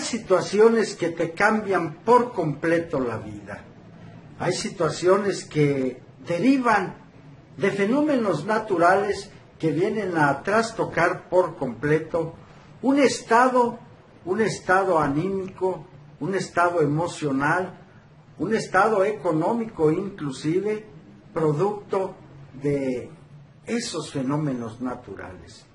situaciones que te cambian por completo la vida. Hay situaciones que derivan de fenómenos naturales que vienen a trastocar por completo un estado, un estado anímico, un estado emocional, un estado económico inclusive, producto de esos fenómenos naturales.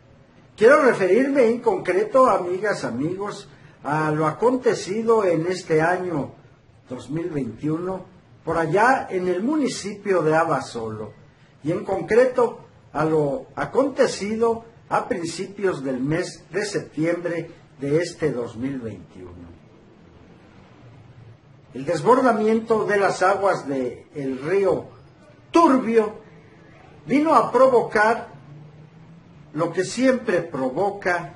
Quiero referirme en concreto, amigas, amigos, a lo acontecido en este año 2021 por allá en el municipio de Abasolo y en concreto a lo acontecido a principios del mes de septiembre de este 2021. El desbordamiento de las aguas del río Turbio vino a provocar lo que siempre provoca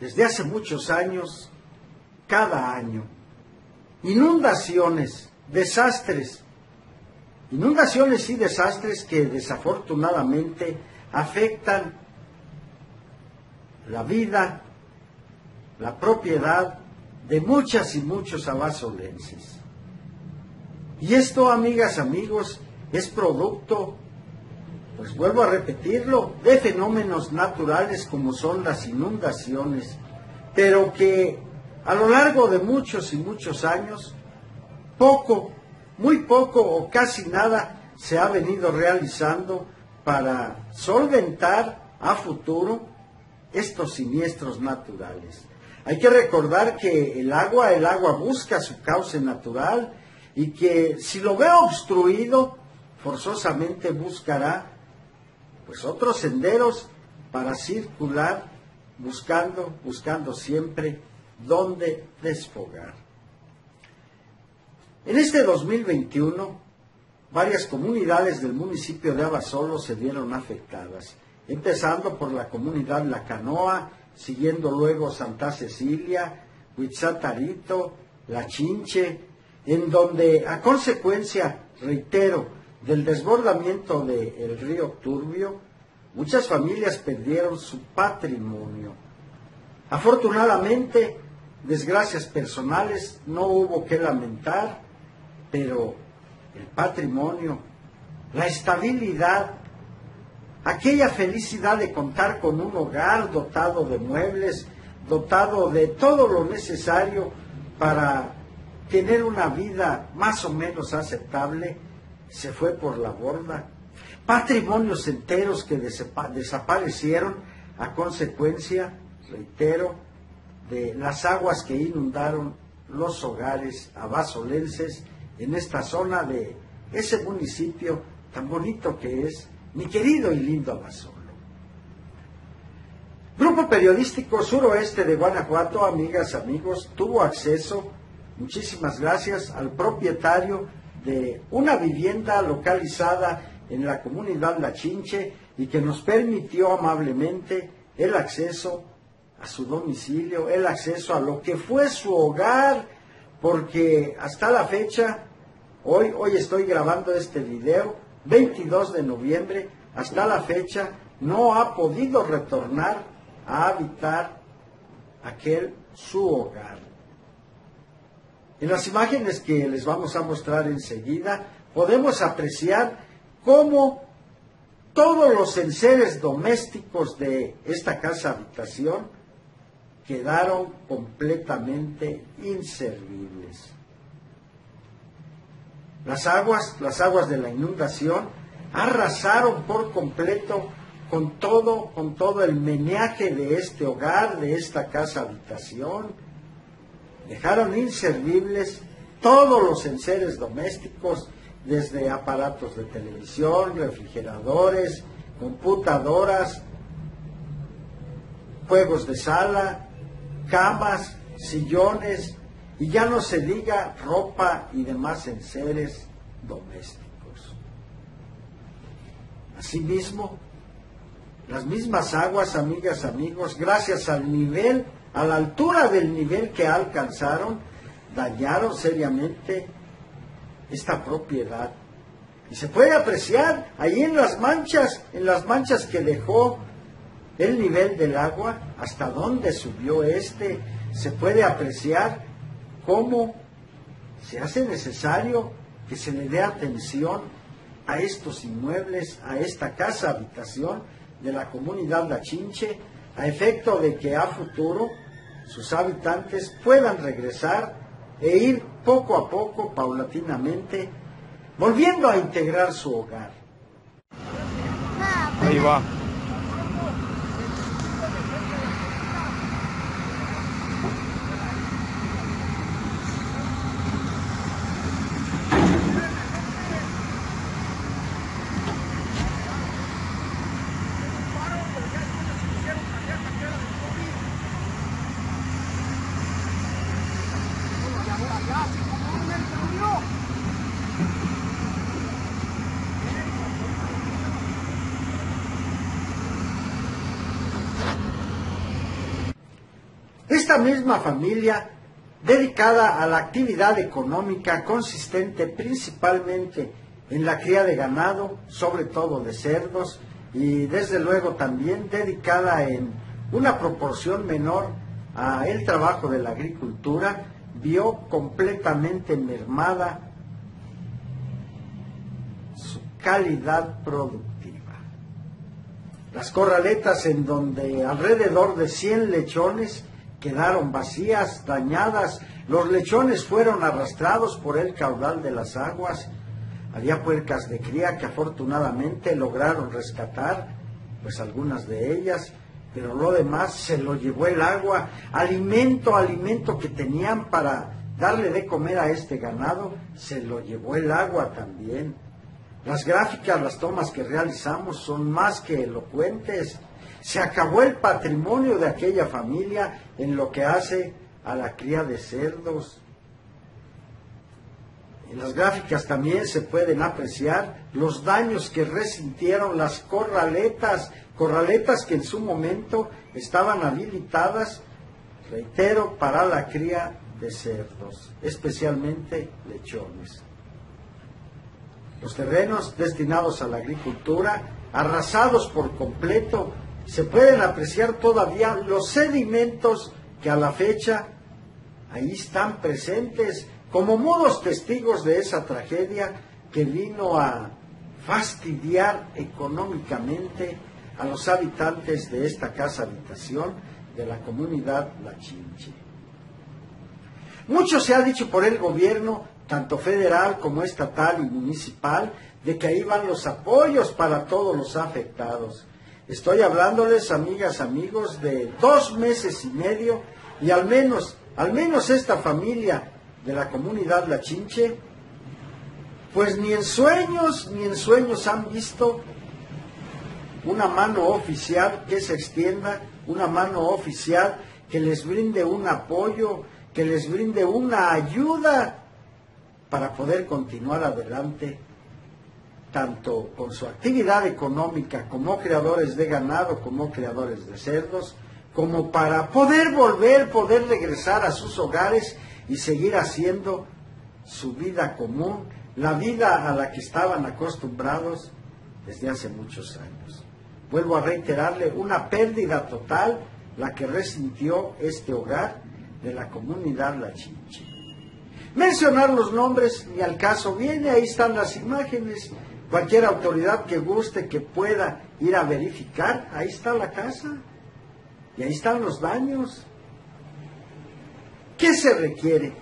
desde hace muchos años, cada año, inundaciones desastres, inundaciones y desastres que desafortunadamente afectan la vida, la propiedad de muchas y muchos abasolenses. Y esto, amigas, amigos, es producto, pues vuelvo a repetirlo, de fenómenos naturales como son las inundaciones, pero que a lo largo de muchos y muchos años poco, muy poco o casi nada se ha venido realizando para solventar a futuro estos siniestros naturales. Hay que recordar que el agua, el agua busca su cauce natural y que si lo ve obstruido, forzosamente buscará pues otros senderos para circular buscando, buscando siempre dónde desfogar. En este 2021, varias comunidades del municipio de Abasolo se vieron afectadas, empezando por la comunidad La Canoa, siguiendo luego Santa Cecilia, Huitzatarito, La Chinche, en donde a consecuencia, reitero, del desbordamiento del río Turbio, muchas familias perdieron su patrimonio. Afortunadamente, desgracias personales no hubo que lamentar, pero el patrimonio, la estabilidad, aquella felicidad de contar con un hogar dotado de muebles, dotado de todo lo necesario para tener una vida más o menos aceptable, se fue por la borda. Patrimonios enteros que desaparecieron a consecuencia, reitero, de las aguas que inundaron los hogares abasolenses en esta zona de ese municipio tan bonito que es mi querido y lindo Abasolo. Grupo Periodístico Suroeste de Guanajuato, amigas, amigos, tuvo acceso, muchísimas gracias, al propietario de una vivienda localizada en la comunidad La Chinche y que nos permitió amablemente el acceso a su domicilio, el acceso a lo que fue su hogar, porque hasta la fecha Hoy, hoy estoy grabando este video, 22 de noviembre, hasta la fecha no ha podido retornar a habitar aquel su hogar. En las imágenes que les vamos a mostrar enseguida, podemos apreciar cómo todos los enseres domésticos de esta casa habitación quedaron completamente inservibles. Las aguas, las aguas de la inundación, arrasaron por completo con todo, con todo el meneaje de este hogar, de esta casa habitación. Dejaron inservibles todos los enseres domésticos, desde aparatos de televisión, refrigeradores, computadoras, juegos de sala, camas, sillones, y ya no se diga ropa y demás enseres domésticos. Asimismo, las mismas aguas, amigas, amigos, gracias al nivel, a la altura del nivel que alcanzaron, dañaron seriamente esta propiedad. Y se puede apreciar ahí en las manchas, en las manchas que dejó el nivel del agua, hasta dónde subió este, se puede apreciar cómo se hace necesario que se le dé atención a estos inmuebles, a esta casa habitación de la comunidad La Chinche, a efecto de que a futuro sus habitantes puedan regresar e ir poco a poco, paulatinamente, volviendo a integrar su hogar. Ahí va. Esta misma familia, dedicada a la actividad económica consistente principalmente en la cría de ganado, sobre todo de cerdos, y desde luego también dedicada en una proporción menor a el trabajo de la agricultura, vio completamente mermada su calidad productiva. Las corraletas en donde alrededor de 100 lechones quedaron vacías, dañadas, los lechones fueron arrastrados por el caudal de las aguas, había puercas de cría que afortunadamente lograron rescatar, pues algunas de ellas, pero lo demás se lo llevó el agua, alimento, alimento que tenían para darle de comer a este ganado, se lo llevó el agua también. Las gráficas, las tomas que realizamos son más que elocuentes. Se acabó el patrimonio de aquella familia en lo que hace a la cría de cerdos. En las gráficas también se pueden apreciar los daños que resintieron las corraletas, corraletas que en su momento estaban habilitadas, reitero, para la cría de cerdos, especialmente lechones. Los terrenos destinados a la agricultura, arrasados por completo, se pueden apreciar todavía los sedimentos que a la fecha ahí están presentes como mudos testigos de esa tragedia que vino a fastidiar económicamente a los habitantes de esta casa habitación de la comunidad La Chinche. Mucho se ha dicho por el gobierno, tanto federal como estatal y municipal, de que ahí van los apoyos para todos los afectados. Estoy hablándoles, amigas, amigos, de dos meses y medio y al menos, al menos esta familia de la comunidad La Chinche, pues ni en sueños, ni en sueños han visto una mano oficial que se extienda, una mano oficial que les brinde un apoyo, que les brinde una ayuda para poder continuar adelante, tanto con su actividad económica como creadores de ganado, como creadores de cerdos, como para poder volver, poder regresar a sus hogares y seguir haciendo su vida común, la vida a la que estaban acostumbrados desde hace muchos años. Vuelvo a reiterarle, una pérdida total la que resintió este hogar de la comunidad La Chinche. Mencionar los nombres ni al caso viene, ahí están las imágenes. Cualquier autoridad que guste, que pueda ir a verificar, ahí está la casa y ahí están los daños. ¿Qué se requiere?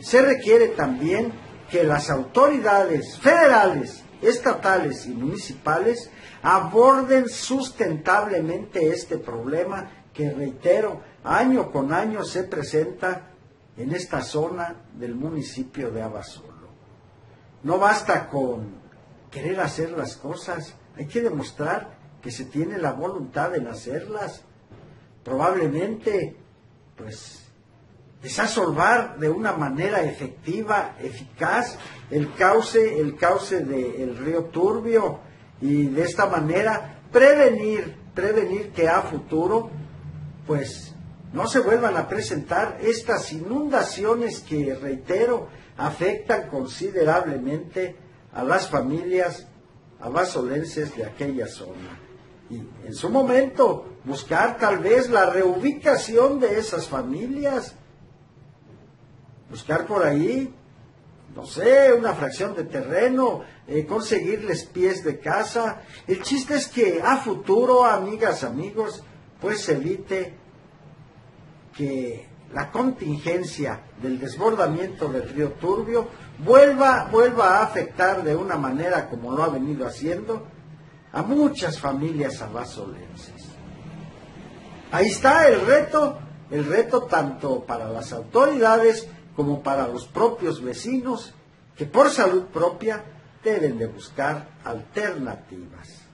Se requiere también que las autoridades federales, estatales y municipales aborden sustentablemente este problema que, reitero, año con año se presenta en esta zona del municipio de Abasolo. No basta con querer hacer las cosas, hay que demostrar que se tiene la voluntad en hacerlas. Probablemente, pues, desasolvar de una manera efectiva, eficaz, el cauce, el cauce del río Turbio y de esta manera prevenir, prevenir que a futuro, pues, no se vuelvan a presentar estas inundaciones que, reitero, afectan considerablemente a las familias abasolenses de aquella zona. y en su momento buscar tal vez la reubicación de esas familias, buscar por ahí, no sé, una fracción de terreno, eh, conseguirles pies de casa. El chiste es que a futuro, amigas, amigos, pues evite que la contingencia del desbordamiento del río Turbio vuelva, vuelva a afectar de una manera como lo ha venido haciendo a muchas familias abasolenses. Ahí está el reto, el reto tanto para las autoridades como para los propios vecinos que por salud propia deben de buscar alternativas.